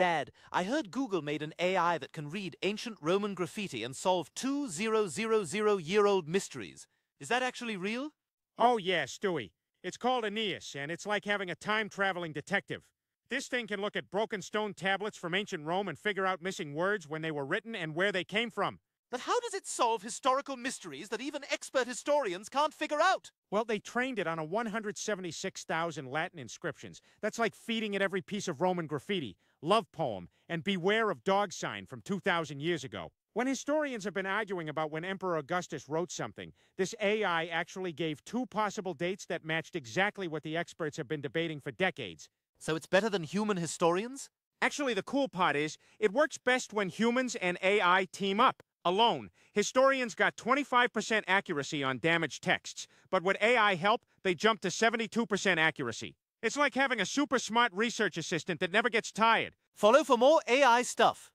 Dad, I heard Google made an AI that can read ancient Roman graffiti and solve two zero zero zero year old mysteries. Is that actually real? Oh, yeah, Stewie. It's called Aeneas, and it's like having a time traveling detective. This thing can look at broken stone tablets from ancient Rome and figure out missing words when they were written and where they came from. But how does it solve historical mysteries that even expert historians can't figure out? Well, they trained it on a 176,000 Latin inscriptions. That's like feeding it every piece of Roman graffiti, love poem, and beware of dog sign from 2,000 years ago. When historians have been arguing about when Emperor Augustus wrote something, this AI actually gave two possible dates that matched exactly what the experts have been debating for decades. So it's better than human historians? Actually, the cool part is, it works best when humans and AI team up. Alone, historians got 25% accuracy on damaged texts, but with AI help, they jumped to 72% accuracy. It's like having a super smart research assistant that never gets tired. Follow for more AI stuff.